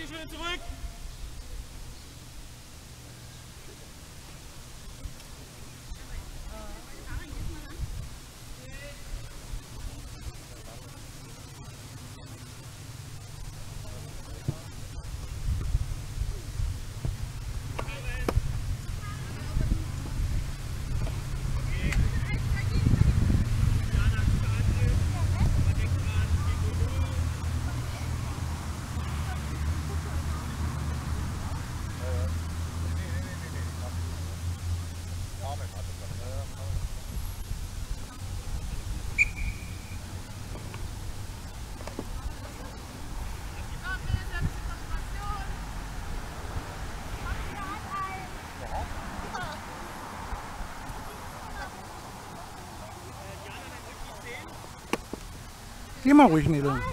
j'ai joué un truc. Geh mal ruhig, Nele.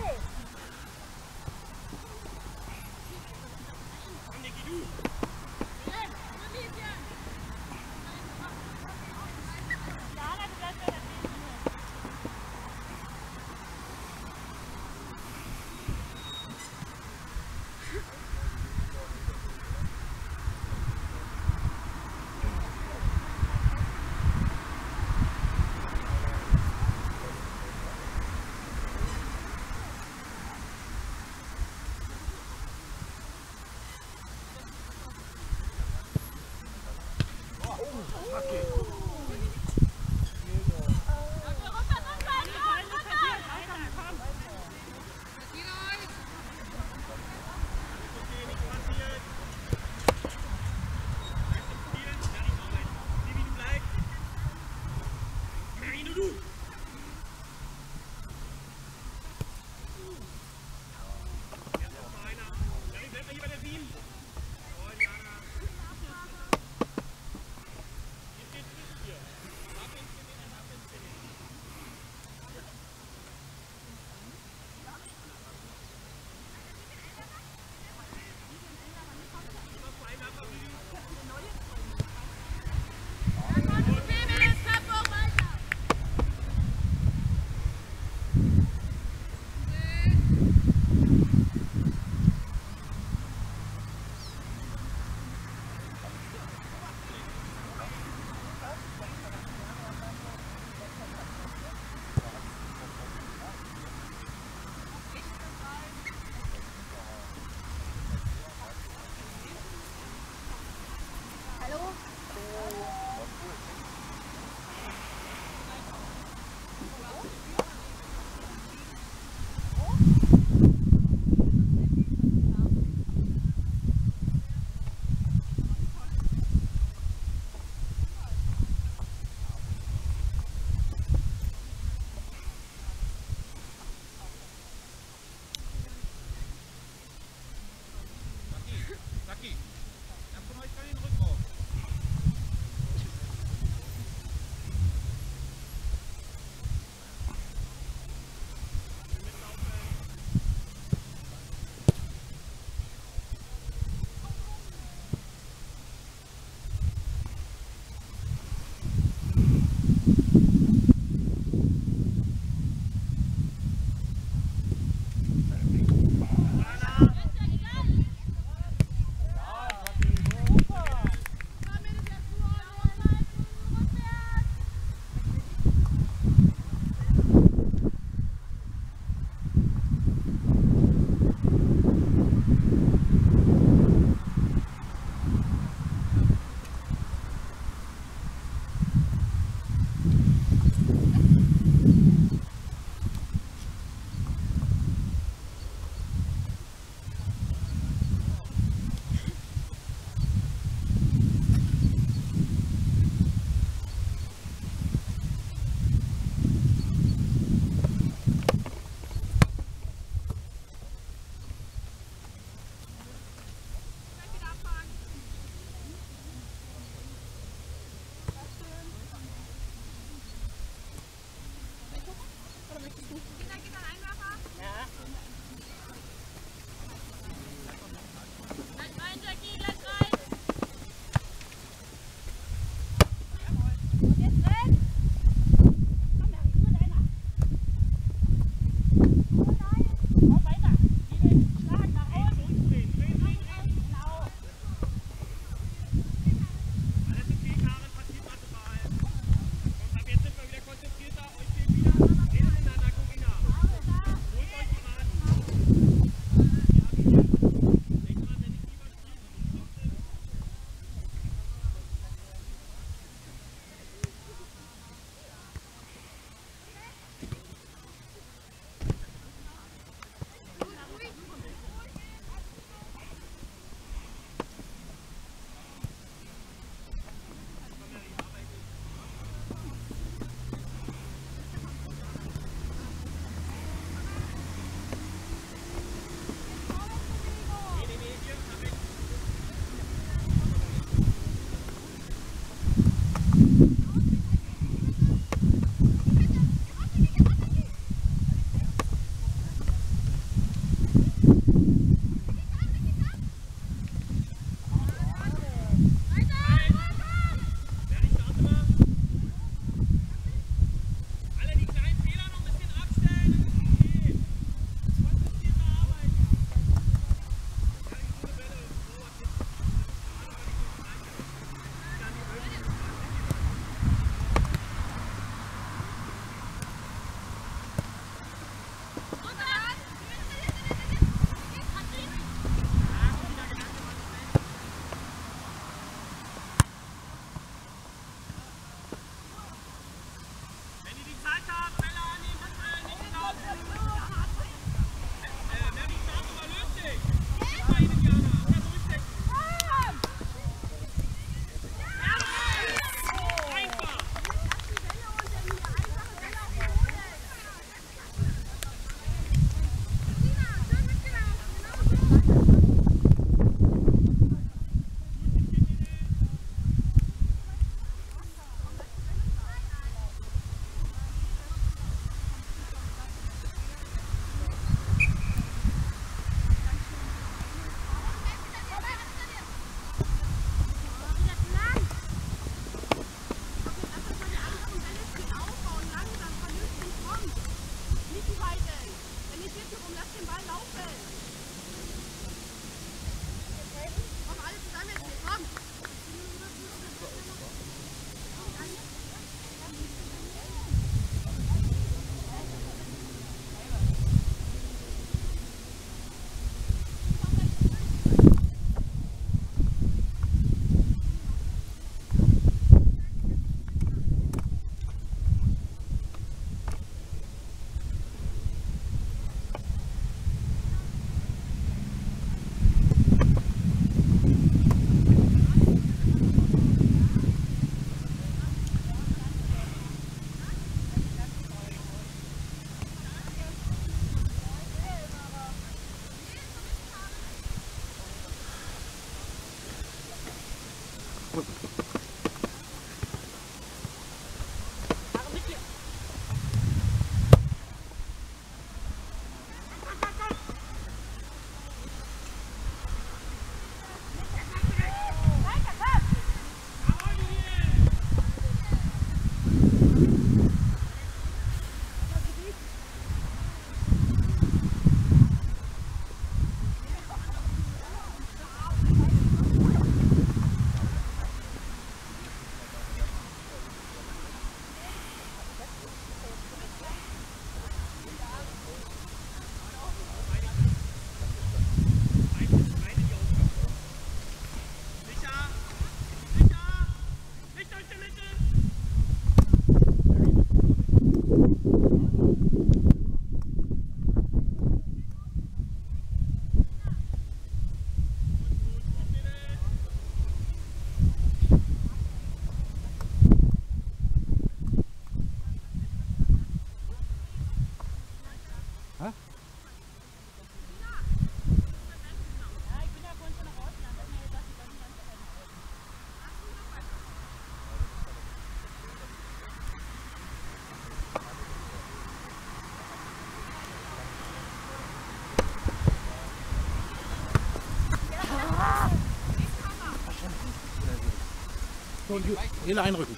So, Ju- Hele einrücken.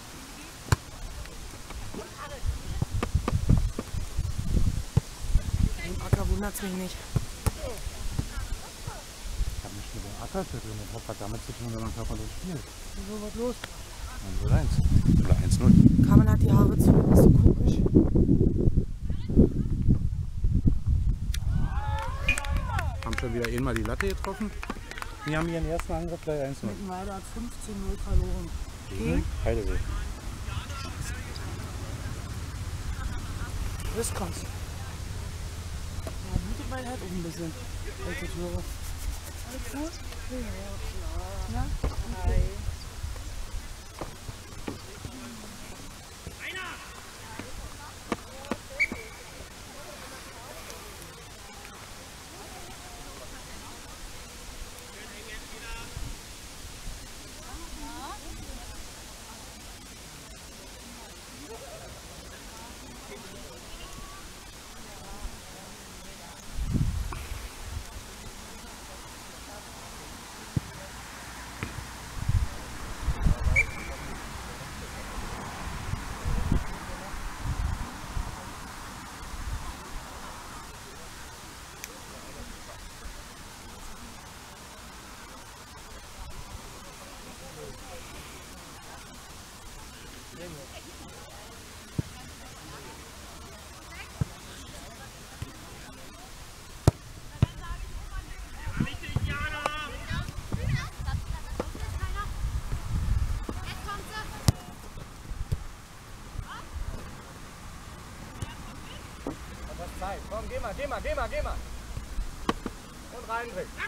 Im Acker wundert es mich nicht. Ich habe nicht mit dem Acker zu tun. Das hat damit zu tun, wenn man körperlos spielt. Wieso, was los? 1-1. Oder 1-0. Carmen hat die Haare zu, bist du komisch? Haben schon wieder einmal die Latte getroffen. Wir haben ihren ersten Angriff gleich 1-0. Mittenweiler hat 15-0 verloren. Gegen Heideweg. Wisconsin. Ja, blutet mein Herd auch ein bisschen. Alles gut? Ja? Hi. Zeit. Komm, geh mal, geh mal, geh mal, geh mal. Und reindrücken.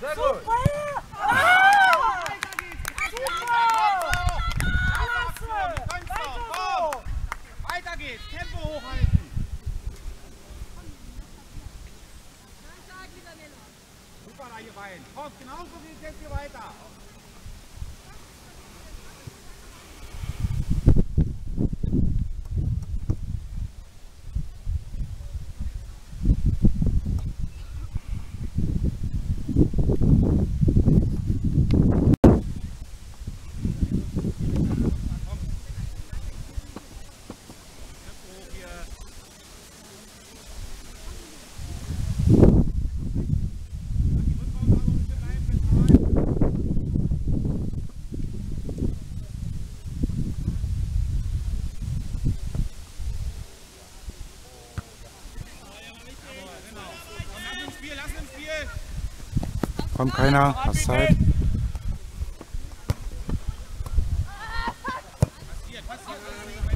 Good. Kommt keiner, hast Zeit. Passiert, passiert.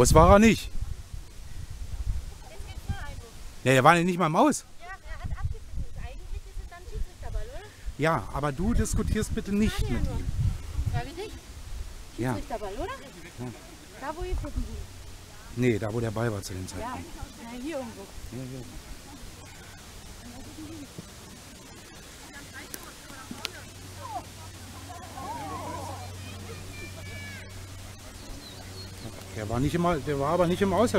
Aus war er nicht. Ja, der war ja nicht mal im Aus. Ja, er hat abgepfiffen. Eigentlich ist es dann Schiedsrichterball, oder? Ja, aber du diskutierst bitte nicht mit ihm. Ja, wie nicht? Ja. Schiedsrichterball, oder? Da, wo ihr pfiffen die. Nee, da wo der Ball war zu dem Ja, Zeitpunkt. ja hier irgendwo. Ja, ja. Der war, nicht immer, der war aber nicht im Aus,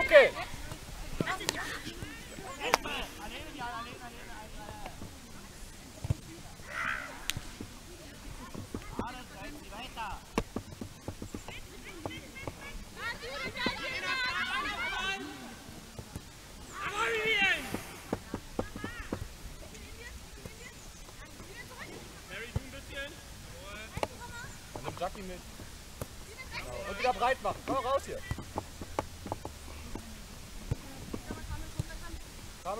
오케이.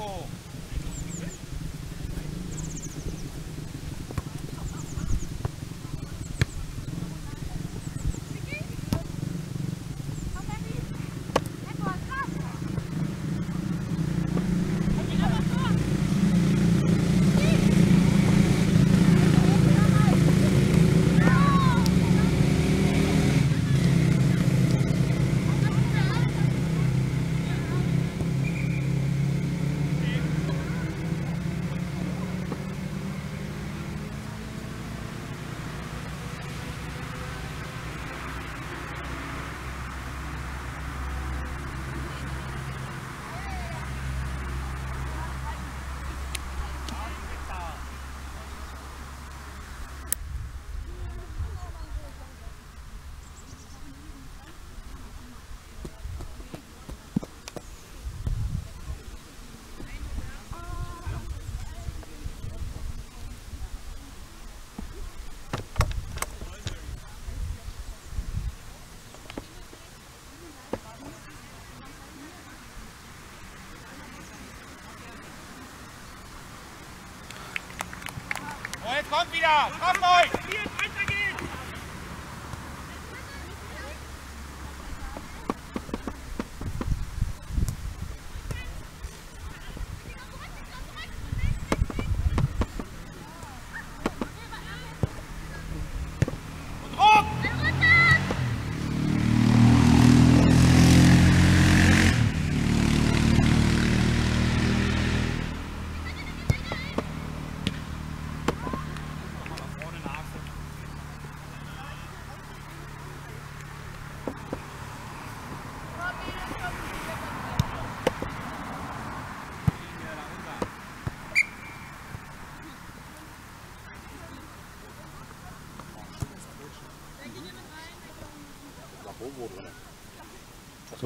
Oh. kommt wieder! Kommt euch!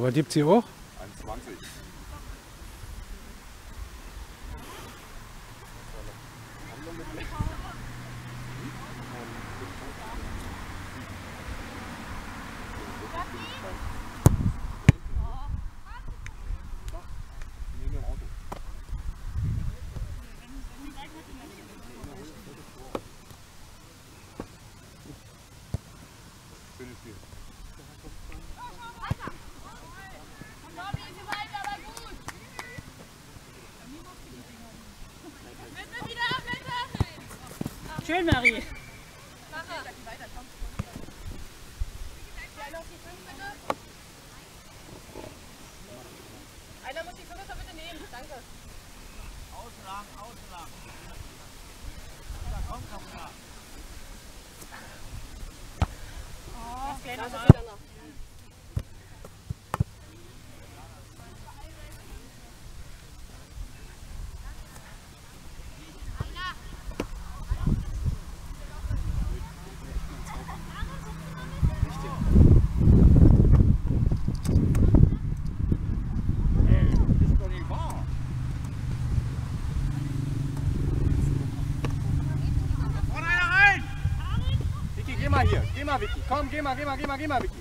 Aber gibt es hier auch? ကင်းပါကင်းပါကင်းပါကင်းပါပြီ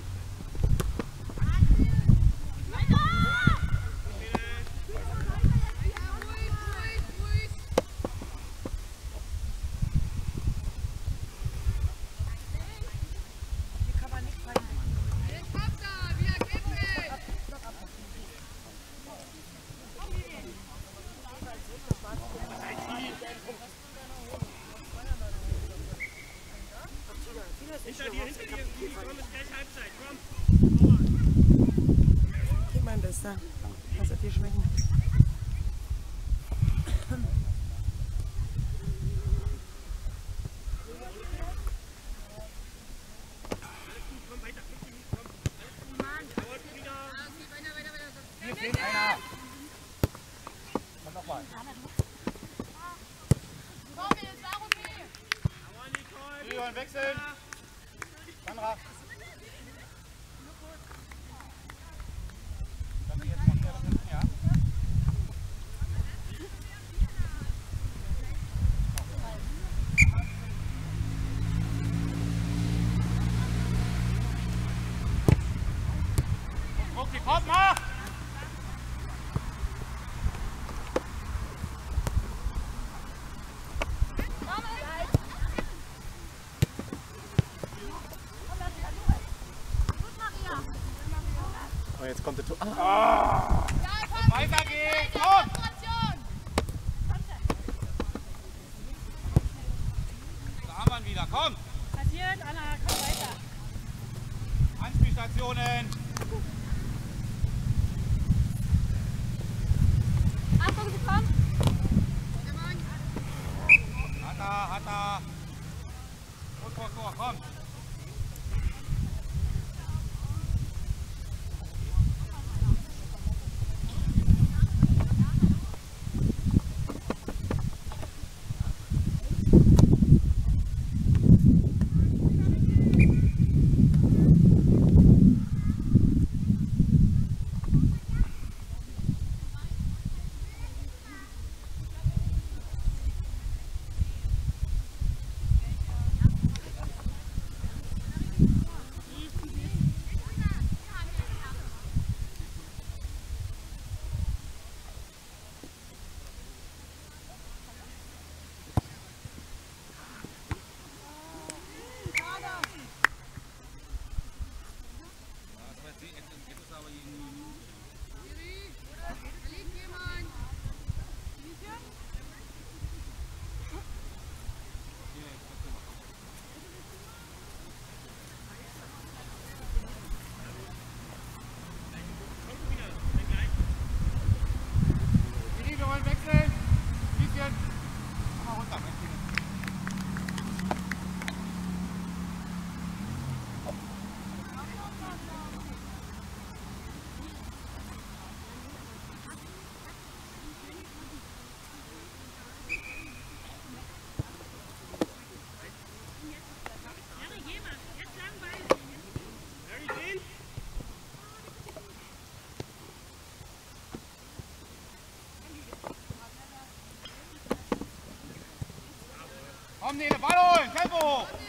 Komm, Nele, Ball holen! Tempo!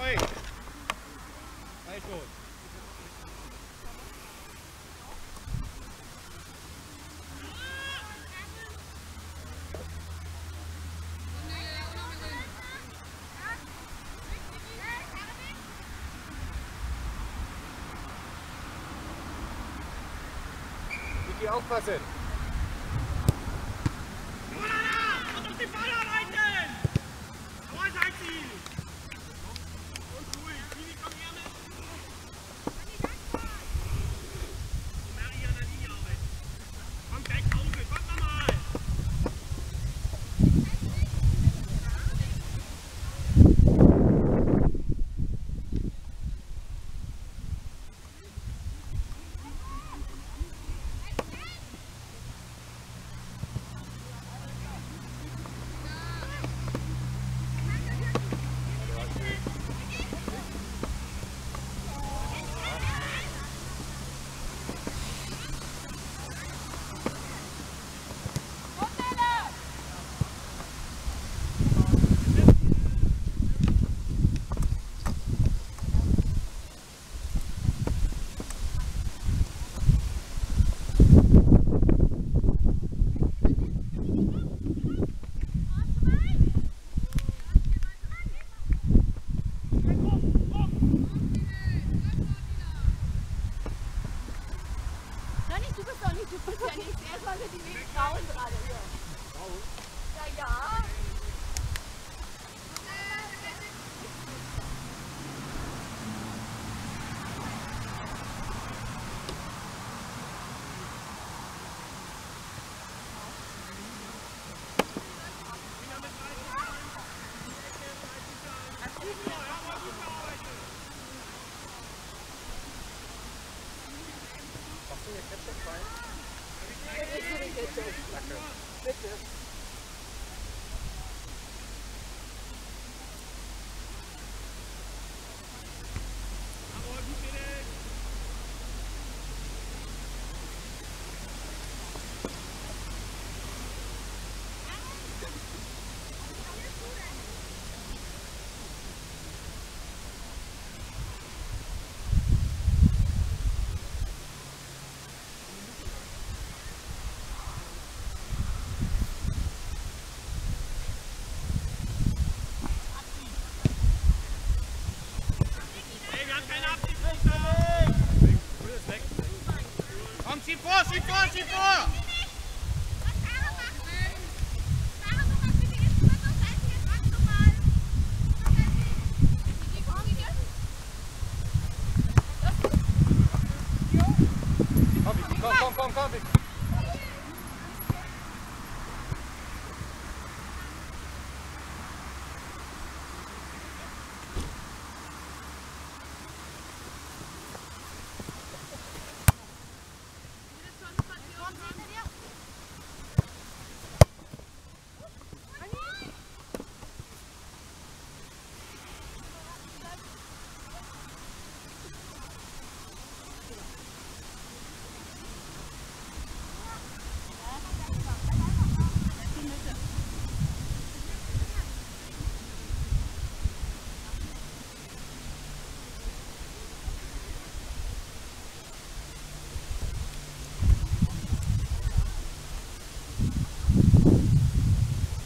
Euch aufpassen. get those Komm, schieb vor, schieb vor, schieb vor. Komm, Vicky, komm, komm, komm, komm, Vicky.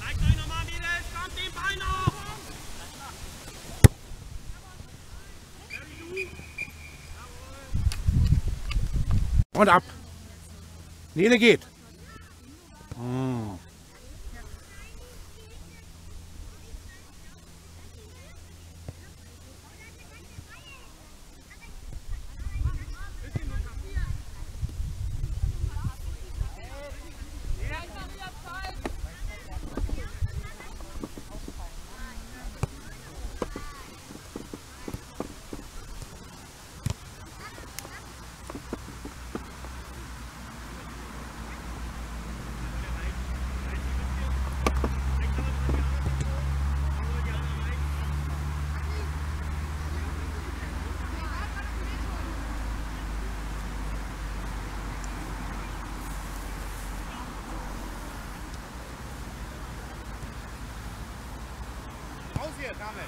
Zeigt euch nochmal, Mädels. Kommt den Ball noch. Und ab. Nele geht. Raus hier, Dame.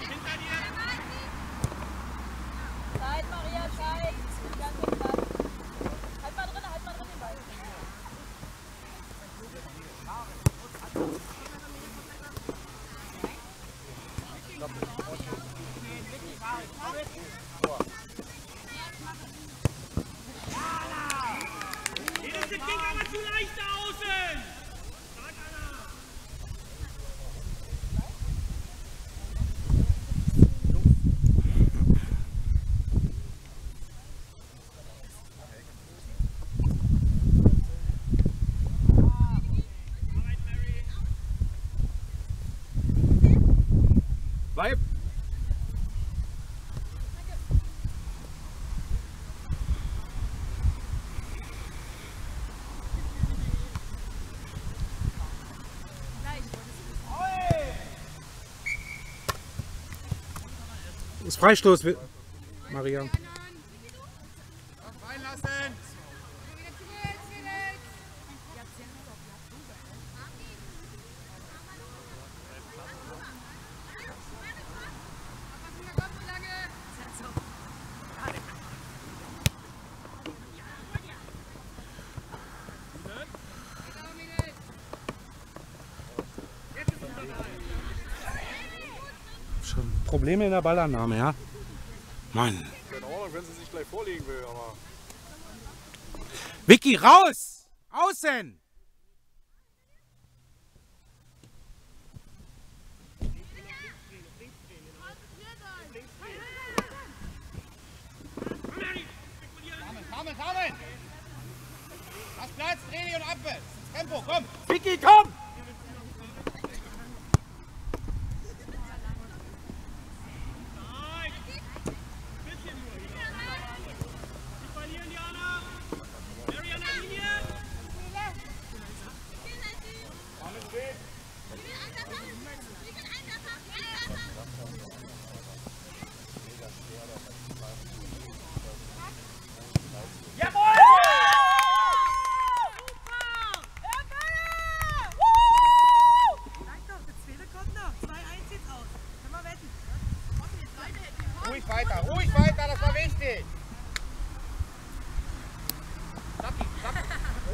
Hinter dir. Zeit, Maria, Zeit. Ganz gut, Ball. Halt mal drin, halt mal drin den Ball. Mädels, das ging aber zu leicht da außen. Sag einer. Bleib. Ist Freistoß, Maria. Probleme in der Ballannahme, ja? Mann. Keine Ahnung, wenn sie sich gleich vorlegen will, aber Vicky, raus! Außen! Platz, dreh dich und abwärts. Tempo, komm. Vicky, komm! Nein! Bisschen nur. Nicht verlieren, Jana. Mary an der Linie. Sag doch, der zweite kommt noch. 2-1 jetzt aus. Können wir wetten? Ruhig weiter, ruhig weiter, das war wichtig. Sacki, Sacki.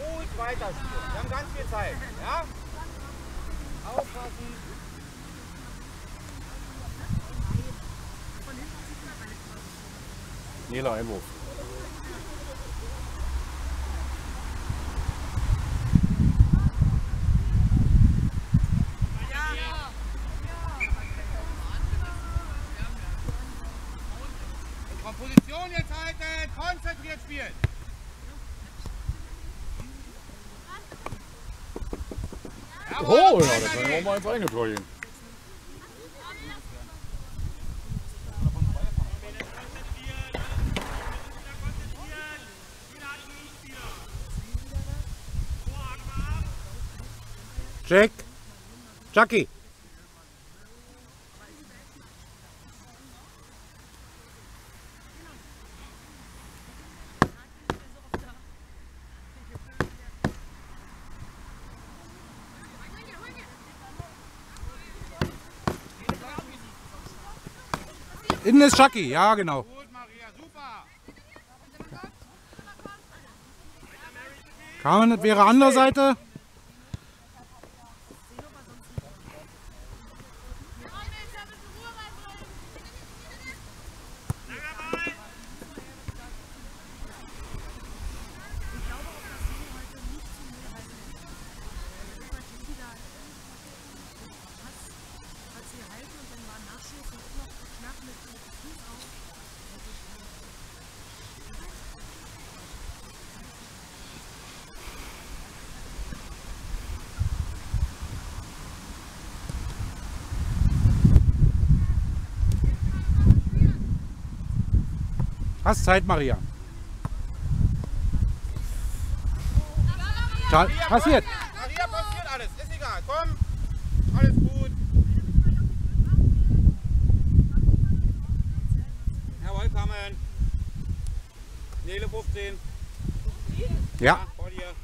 Ruhig weiter spielen. Wir haben ganz viel Zeit. Ja? Aufpassen. Nela Einwurf. Position jetzt halten. Konzentriert spielen. Oh, ja, da kann ja auch mal eingetragen. Konzentrieren. Jackie. Innen ist Chucky, ja genau. Gut, Maria, super. Carmen, wäre andere Seite. Hast Zeit, Maria. Passiert alles. Ist egal. Komm. Alles gut. Jawohl, Carmen. Nele 15. Ja. Vor dir.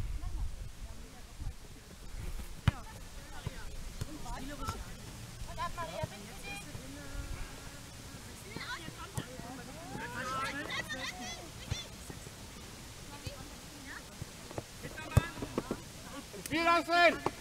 Spiel lassen!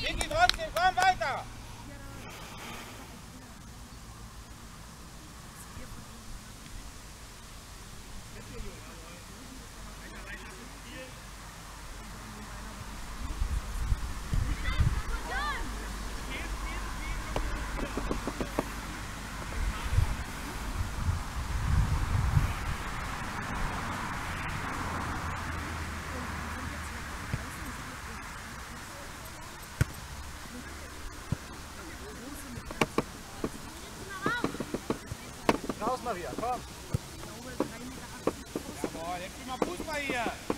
Vicky, trotzdem, komm weiter! Raus, Maria, komm. Jawohl, jetzt spiel mal Fußball hier!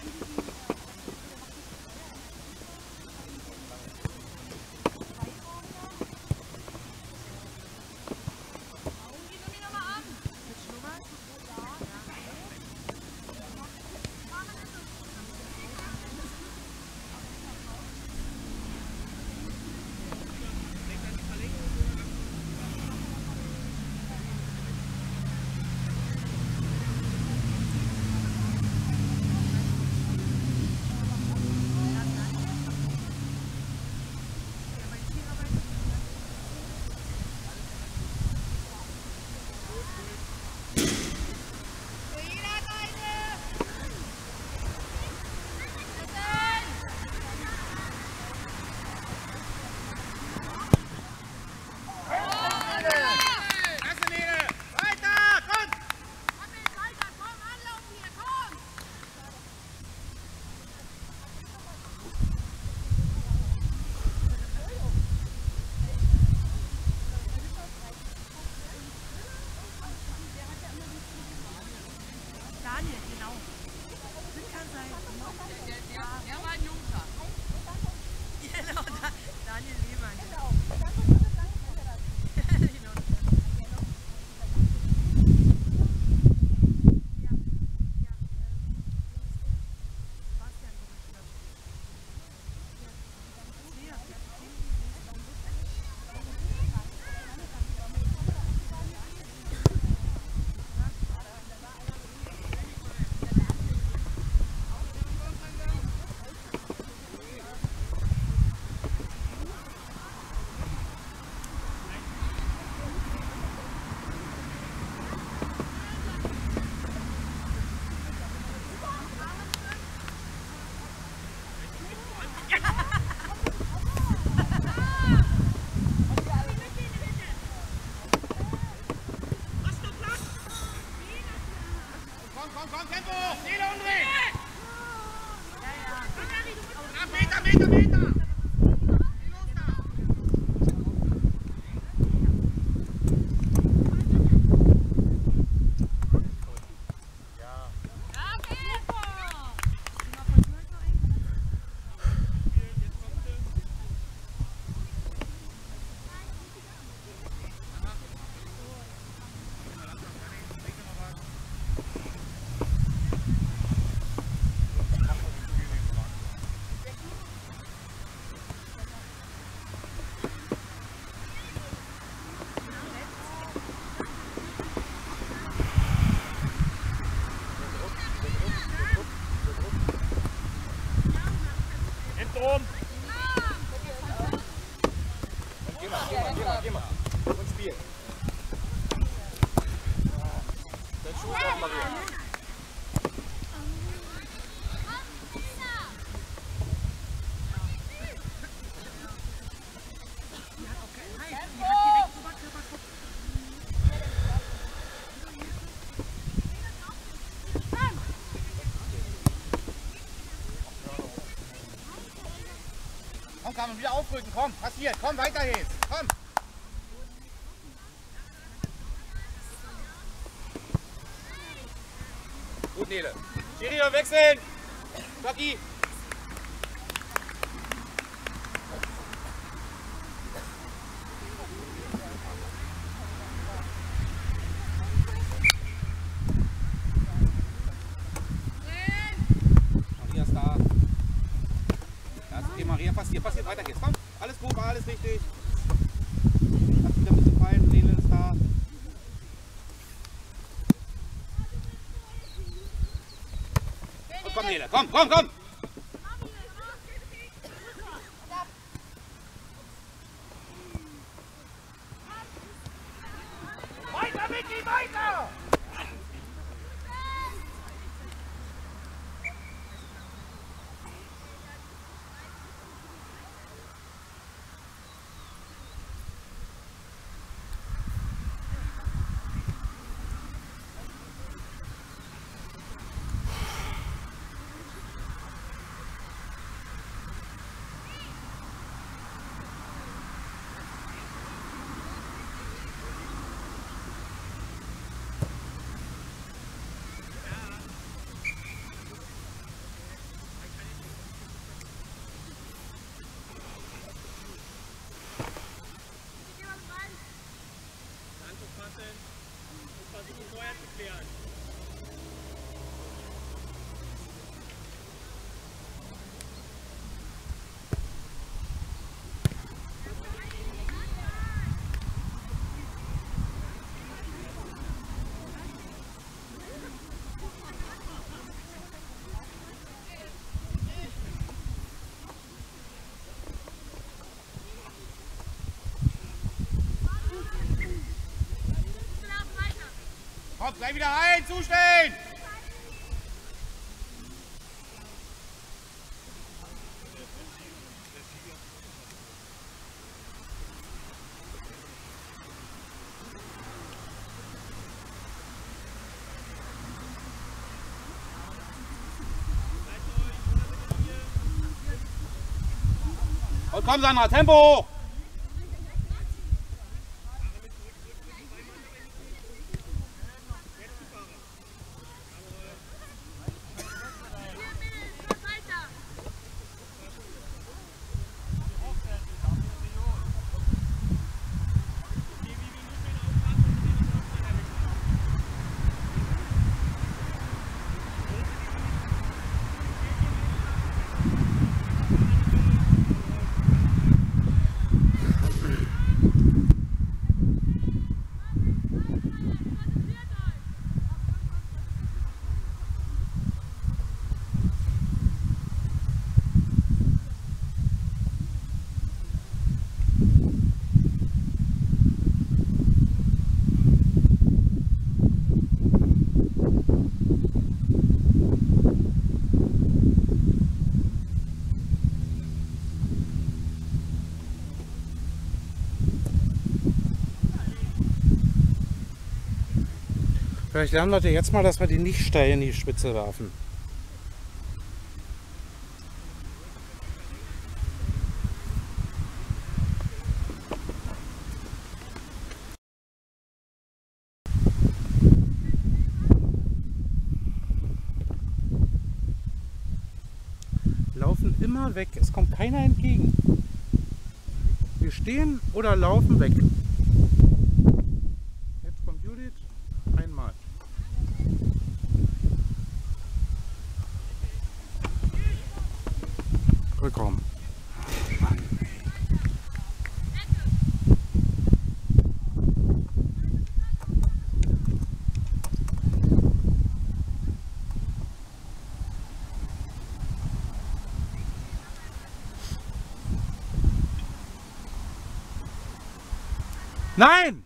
komm, komm, Tempo! Seele umdrehen! Ja, ja. Ab, Meter, Meter, Meter! langsam und wieder aufrücken. Komm, passiert. Komm, weiter, Hes. Komm. Gut, Nele. Schiri, wechseln. Komm, komm, komm! Gleich wieder ein, zustehen! Und komm Sandra, Tempo hoch! Vielleicht lernen wir jetzt mal, dass wir die nicht steil in die Spitze werfen. Laufen immer weg, es kommt keiner entgegen. Wir stehen oder laufen weg. Nein!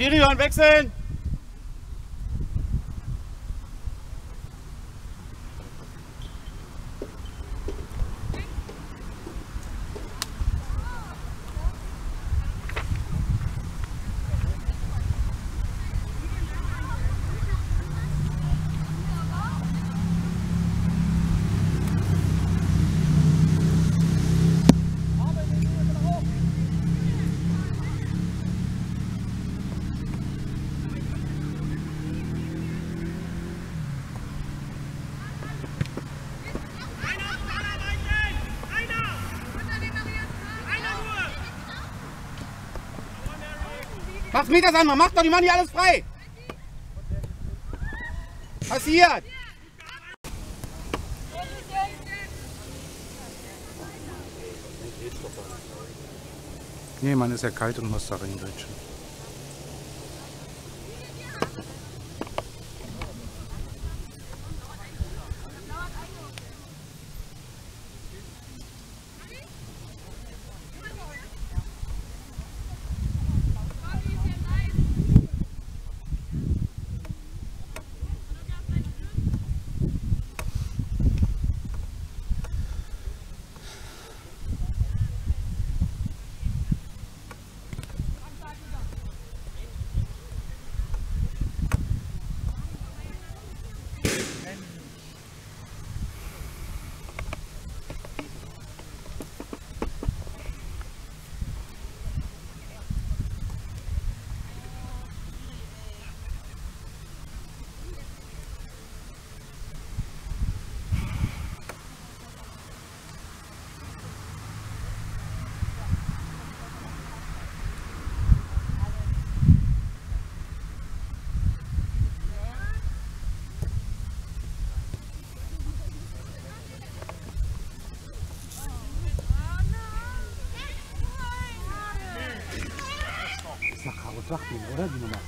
Schiri wechseln! Meter sein, man doch, die machen hier alles frei. Passiert. Nee, man ist ja kalt und muss da reingrätschen. صاحبي الأوراق منها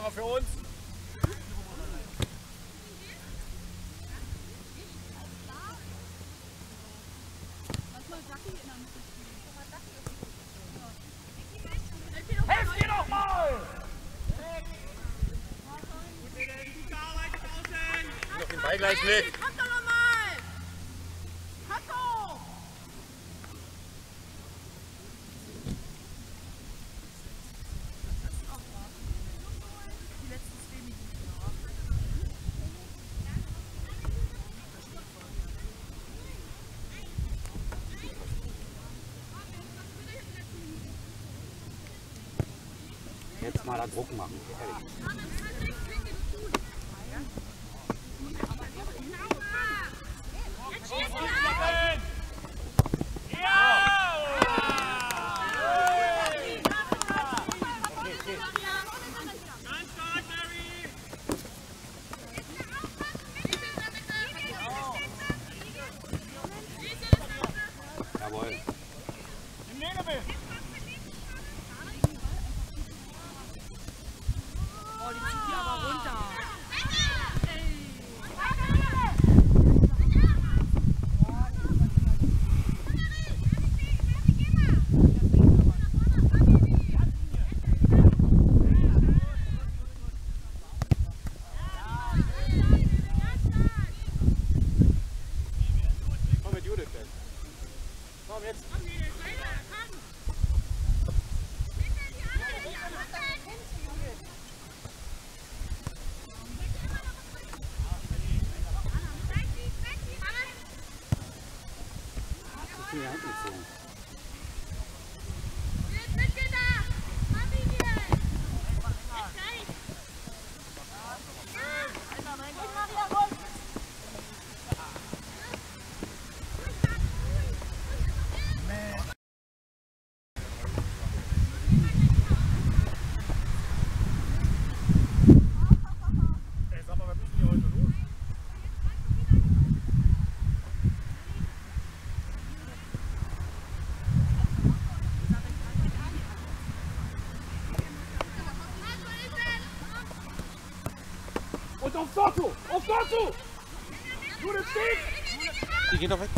Wanderer für uns. Helft ihr doch mal! Draußen! Noch den Ball gleich mit. Druck machen. Komm jetzt. Ich bin ja hinten gezogen. Ey, sag mal, was ist denn hier heute los? Und auf Dotto! Auf Dotto! Judith steht! Die geht doch weg.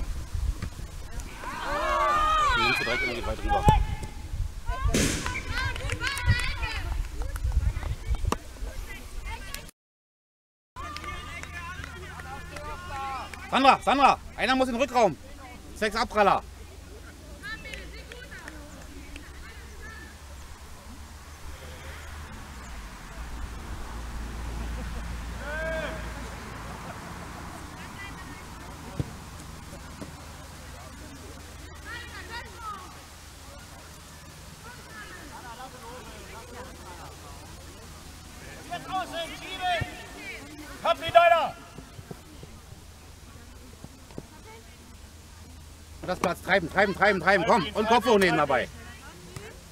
Die du direkt immer weit rüber. Sandra, Sandra, einer muss in den Rückraum. Sechs Abpraller. Treiben, treiben, treiben, treiben. Komm, und Kopf hochnehmen dabei.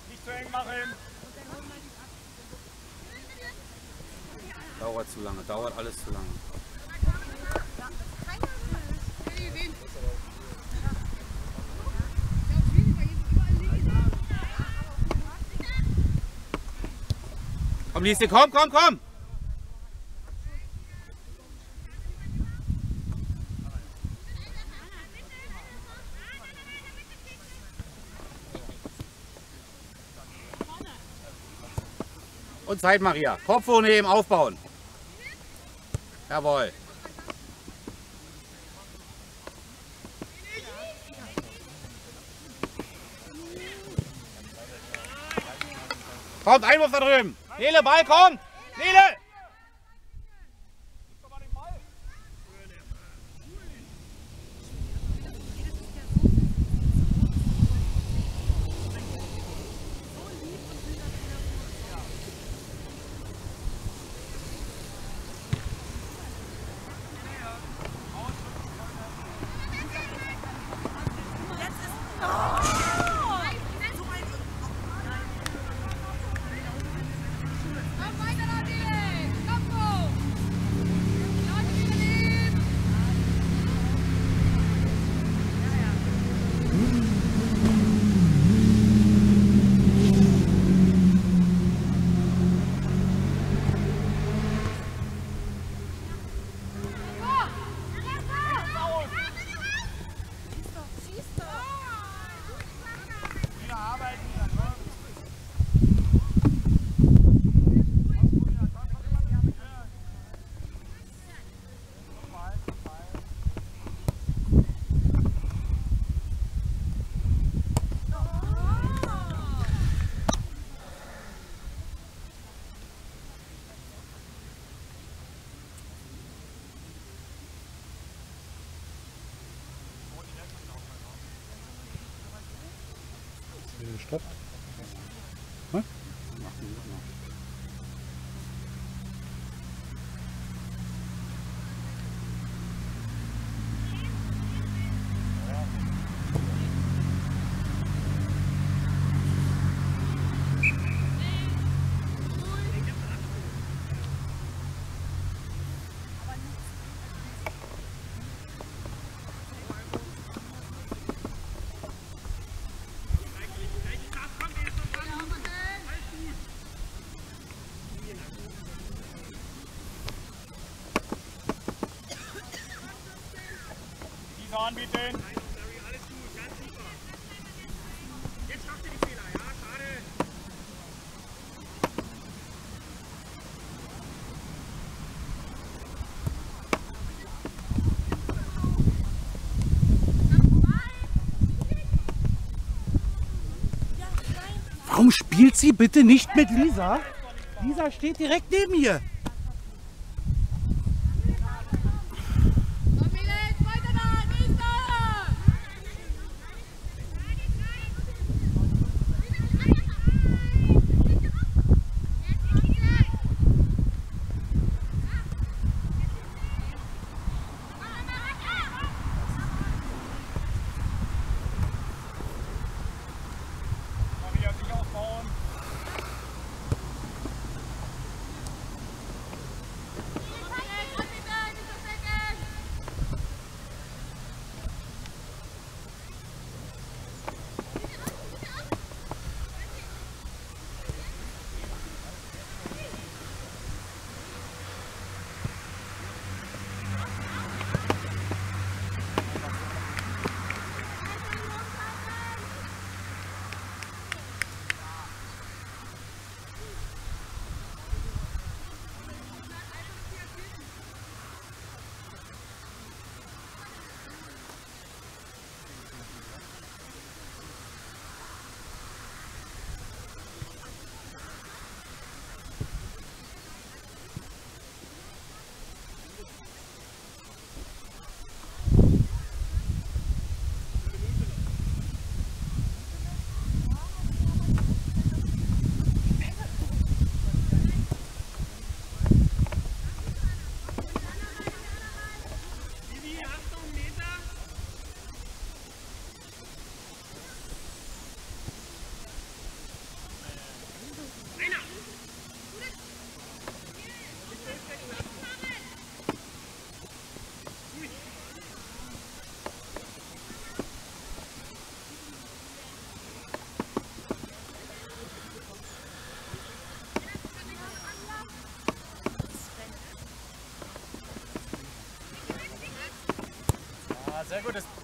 Nicht zu eng machen. Dauert zu lange, dauert alles zu lange. Komm, Liesje, komm, komm, komm! Und Zeit, Maria. Kopf hochnehmen, aufbauen. Jawohl. Kommt, Einwurf da drüben. Nele, Ball kommt. Diese anbieten. Alles gut, ganz super. Jetzt schafft ihr die Fehler, ja? Schade. Warum spielt sie bitte nicht mit Lisa? Lisa steht direkt neben ihr. Ah, sehr gut.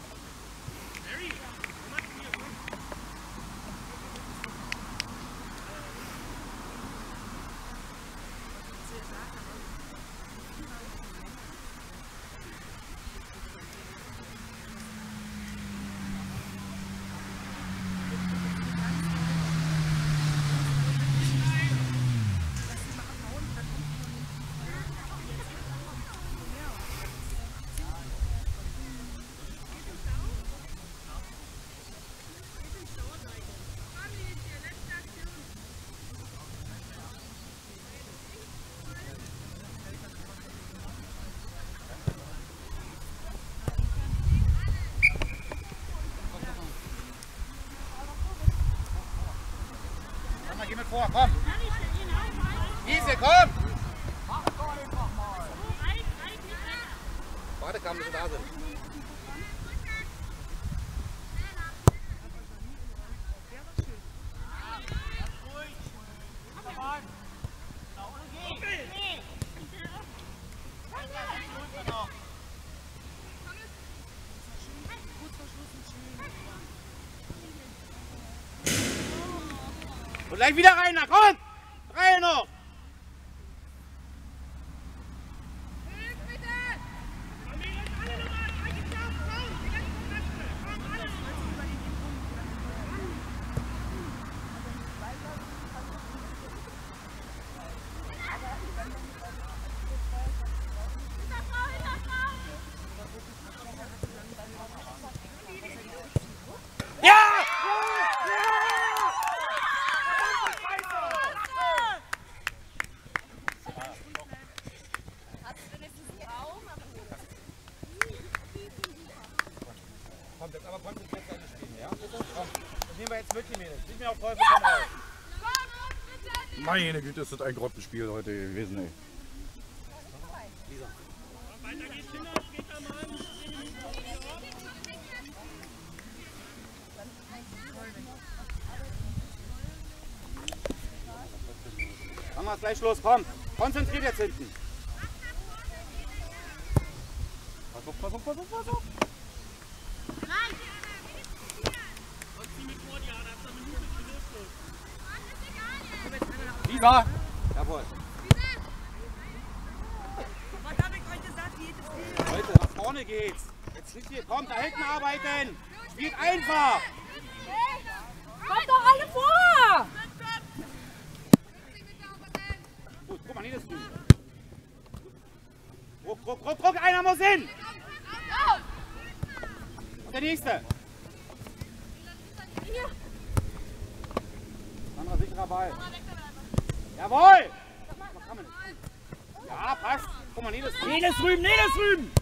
Vor, komm. Wiese, komm. Warte, kaum, bis wir da sind. Gleich wieder rein, na komm! Rein noch! Familie, alle nochmal, gleiche Kraft, komm, die ganzen Kräfte, komm, alle. Ja! Jetzt aber konzentriert sein Spielen, ja? Komm, das nehmen wir jetzt mit, die Mädels. Nicht mehr auf Teufel komm raus. Meine Güte, ist das ein Grottenspiel heute gewesen, ey. Weiter geht's, Kinder, geht da mal. Machen wir gleich los, komm. Konzentriert jetzt hinten. Pass auf, pass auf, Lisa! Jawohl. Was habe ich euch gesagt? Jedes Spiel. Leute, nach vorne geht's. Jetzt nicht hier, kommt, da hinten arbeiten. Spielt einfach. Kommt doch alle vor! Gut, guck mal, nicht das Grün. Druck, Druck, Druck, Druck, einer muss hin. Und der nächste. Anderer sicherer Ball. Jawohl. Ja, passt. Guck mal, das Grün. Nedes rüben, Nedes rüben!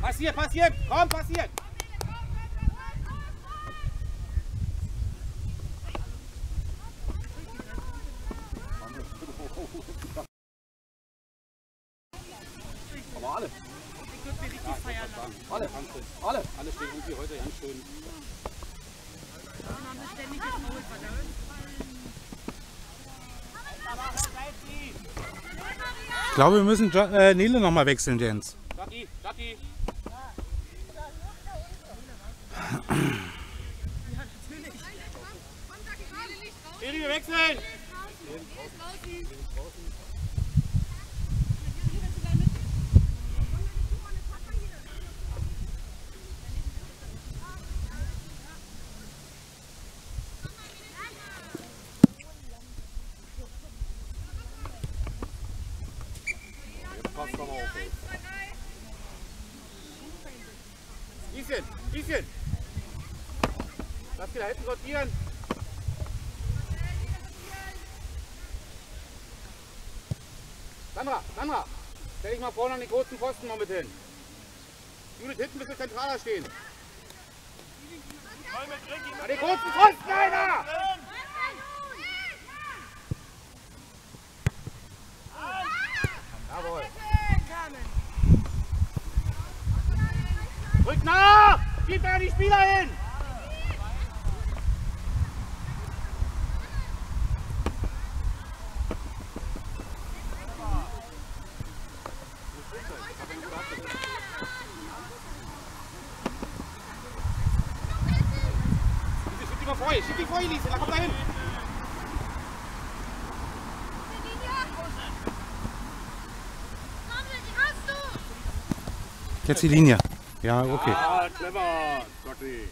Passiert, passiert. Komm, passiert. Glaube, wir müssen ja äh, Nele nochmal wechseln, Jens. Stati, Stati. Eri, wir wechseln. Passt aber auf, ey. Ischen, Ischen. Lass die da hinten sortieren. Sandra, Sandra, stell dich mal vorne an den großen Pfosten noch mit hin. Judith, hinten ein bisschen zentraler stehen. An den großen Pfosten, einer! Jawohl. Rück nach! Gib da die Spieler hin! Lise, Schieb die mal vor ihr, schieb die vor ihr, Lise, da kommt da hin! Jetzt die Linie. Ja, okay. Ah, clever, Scotty.